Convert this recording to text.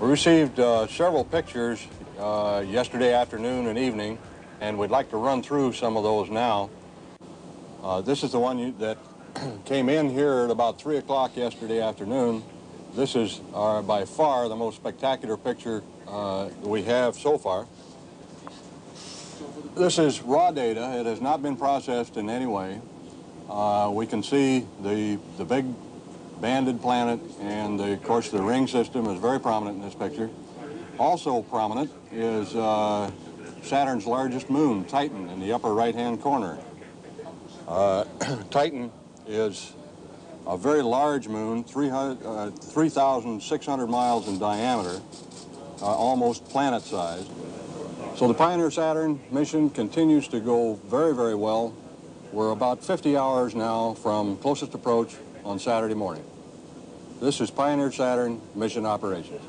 We received uh, several pictures uh, yesterday afternoon and evening, and we'd like to run through some of those now. Uh, this is the one you, that came in here at about 3 o'clock yesterday afternoon. This is uh, by far the most spectacular picture uh, we have so far. This is raw data. It has not been processed in any way. Uh, we can see the, the big banded planet, and the, of course the ring system is very prominent in this picture. Also prominent is uh, Saturn's largest moon, Titan, in the upper right-hand corner. Uh, Titan is a very large moon, 3,600 uh, miles in diameter, uh, almost planet-sized. So the Pioneer Saturn mission continues to go very, very well. We're about 50 hours now from closest approach on Saturday morning. This is Pioneer Saturn mission operations.